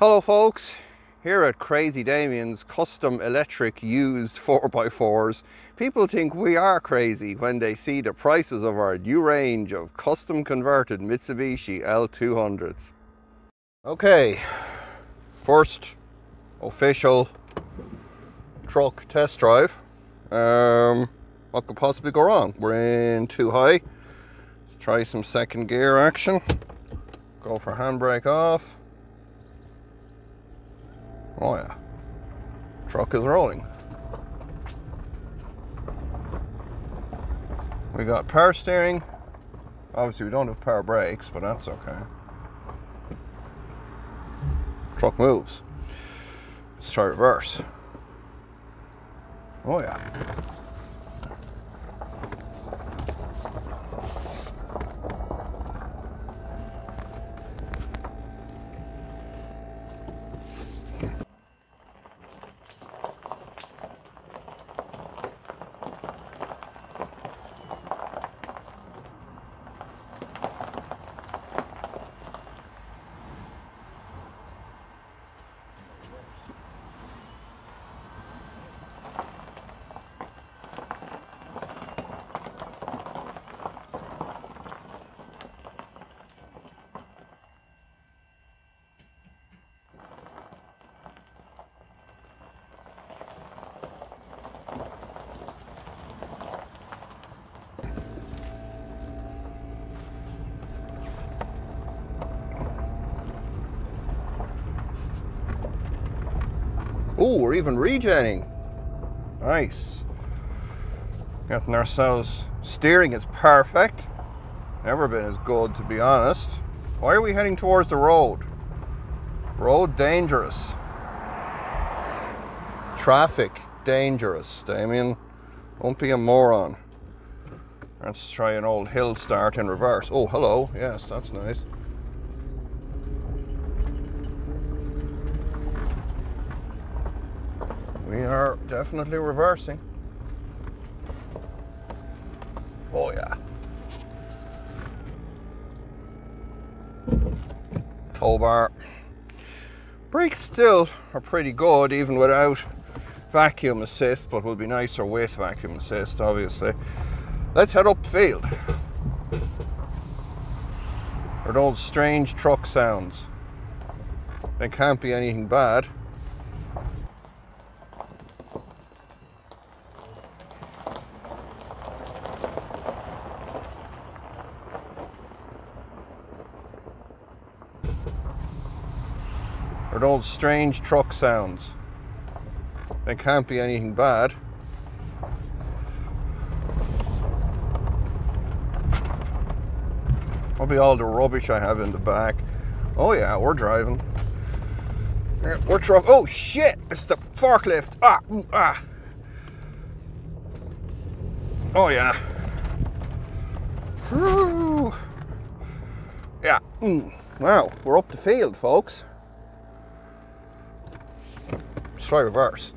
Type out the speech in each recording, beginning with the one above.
Hello folks, here at Crazy Damien's custom electric used 4x4s, people think we are crazy when they see the prices of our new range of custom converted Mitsubishi L200s. Okay, first official truck test drive. Um, what could possibly go wrong? We're in two high. Let's try some second gear action. Go for handbrake off. Oh yeah. Truck is rolling. We got power steering. Obviously we don't have power brakes, but that's okay. Truck moves. Let's try reverse. Oh yeah. Oh, we're even regenning. Nice. Getting ourselves steering is perfect. Never been as good, to be honest. Why are we heading towards the road? Road dangerous. Traffic dangerous, Damien. Don't be a moron. Let's try an old hill start in reverse. Oh, hello. Yes, that's nice. We are definitely reversing. Oh yeah. Tow bar. Brakes still are pretty good even without vacuum assist, but will be nicer with vacuum assist obviously. Let's head up field. Are those strange truck sounds? They can't be anything bad. Strange truck sounds? They can't be anything bad. Probably all the rubbish I have in the back. Oh yeah, we're driving. We're truck. Oh shit! It's the forklift. Ah, ooh, ah. Oh yeah. Yeah. mm. Wow, we're up the field, folks. Try reverse.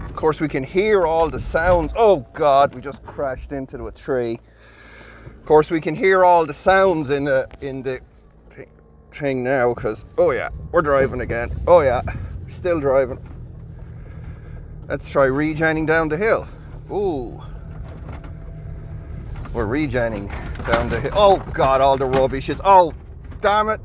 Of course, we can hear all the sounds. Oh God, we just crashed into a tree. Of course, we can hear all the sounds in the in the thing now because oh yeah, we're driving again. Oh yeah, still driving. Let's try regenning down the hill. Ooh, we're regenning down the hill. Oh God, all the rubbish is. Oh, damn it!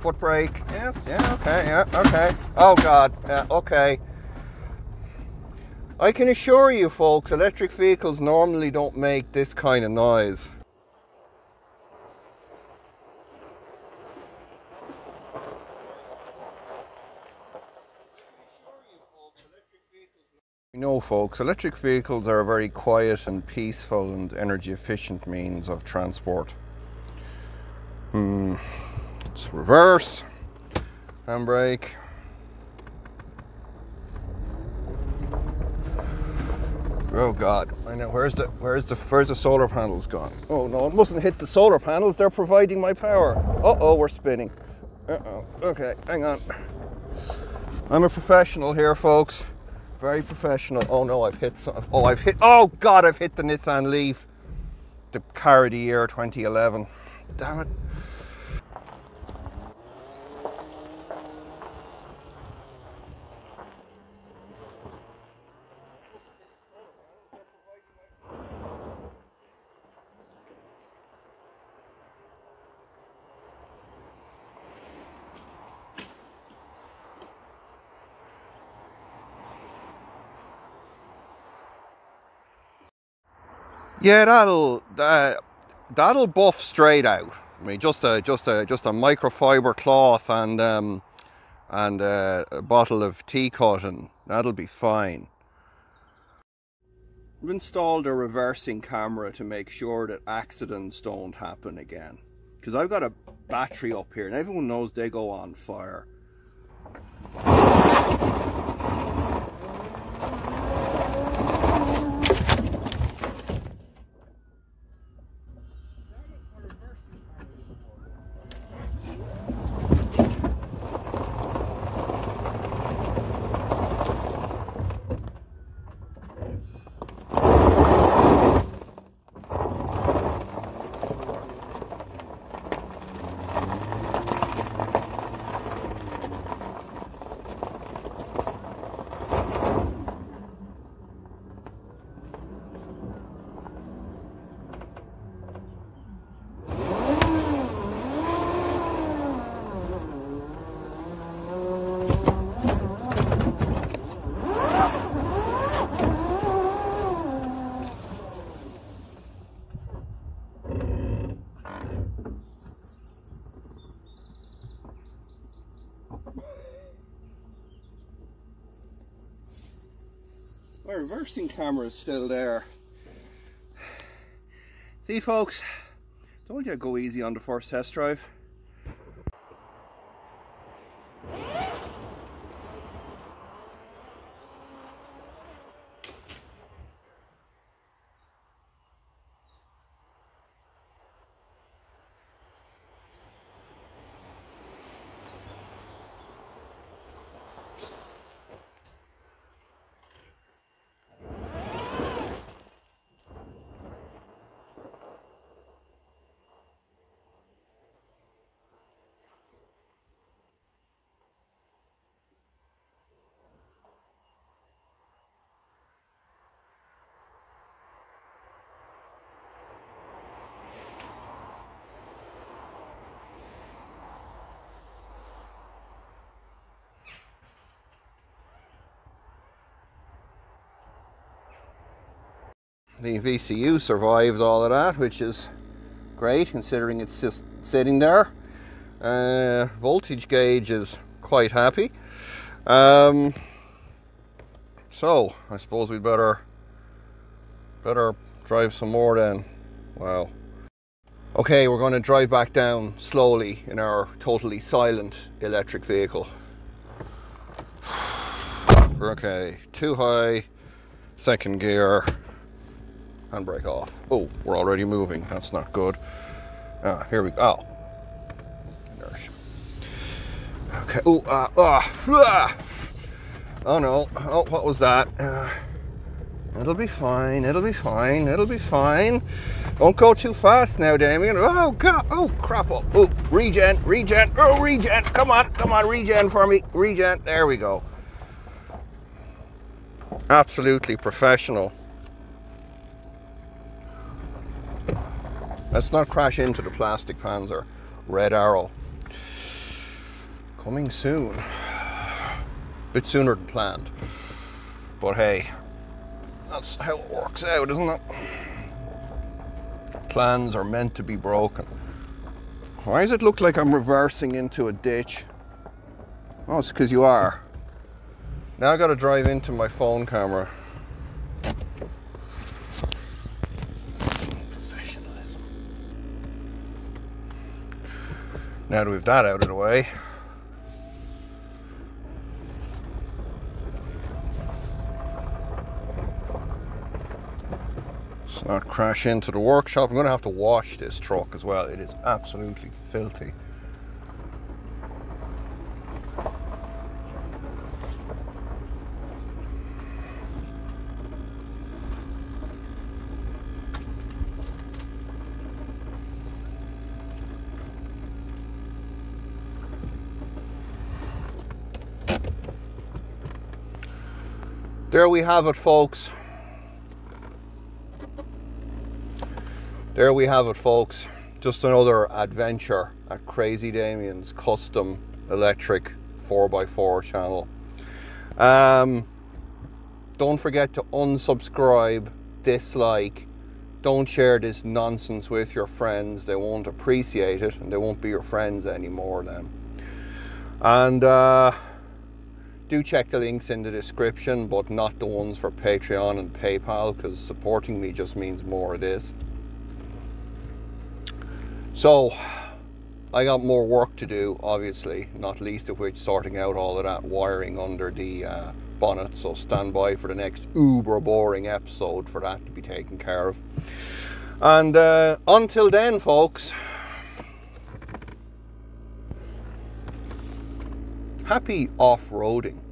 Foot brake. Yes, yeah, okay, yeah, okay. Oh God, yeah, okay. I can assure you, folks, electric vehicles normally don't make this kind of noise. You know, folks, electric vehicles are a very quiet and peaceful and energy efficient means of transport. Hmm. Let's reverse, handbrake. Oh God! I know. Where's the where's the where's the solar panels gone? Oh no! It mustn't hit the solar panels. They're providing my power. Uh oh, we're spinning. Uh oh. Okay, hang on. I'm a professional here, folks. Very professional. Oh no, I've hit some. Oh, I've hit. Oh God, I've hit the Nissan Leaf, the car of the year 2011. Damn it. Yeah, that'll that, that'll buff straight out. I mean, just a just a just a microfiber cloth and um, and uh, a bottle of tea cotton. That'll be fine. I've installed a reversing camera to make sure that accidents don't happen again. Because I've got a battery up here and everyone knows they go on fire. My reversing camera is still there. See folks, told you I'd go easy on the first test drive. The VCU survived all of that, which is great considering it's just sitting there. Uh, voltage gauge is quite happy. Um, so I suppose we'd better better drive some more then. Wow. Okay, we're going to drive back down slowly in our totally silent electric vehicle. Okay, two high, second gear, handbrake off. Oh, we're already moving. That's not good. Ah, here we go. Oh. Okay. Oh, uh, ah, oh no. Oh, what was that? Uh, it'll be fine. It'll be fine. It'll be fine. Don't go too fast now, Damien. Oh God. Oh crap. Oh, oh regen, regen. Oh, regen. Come on, come on, regen for me. Regen. There we go. Absolutely professional. Let's not crash into the plastic Panzer. Red Arrow. Coming soon. Bit sooner than planned. But hey, that's how it works out, isn't it? Plans are meant to be broken. Why does it look like I'm reversing into a ditch? Oh, it's because you are. Now I gotta drive into my phone camera. Now that we've that out of the way, let's not crash into the workshop. I'm gonna have to wash this truck as well. It is absolutely filthy. There we have it, folks. There we have it, folks. Just another adventure at Crazy Damien's custom electric 4x4 channel. Um, don't forget to unsubscribe, dislike, don't share this nonsense with your friends. They won't appreciate it and they won't be your friends anymore then. And uh, do check the links in the description, but not the ones for Patreon and PayPal because supporting me just means more of this. So, I got more work to do, obviously, not least of which sorting out all of that wiring under the uh, bonnet. So stand by for the next uber boring episode for that to be taken care of. And uh, until then, folks, happy off roading.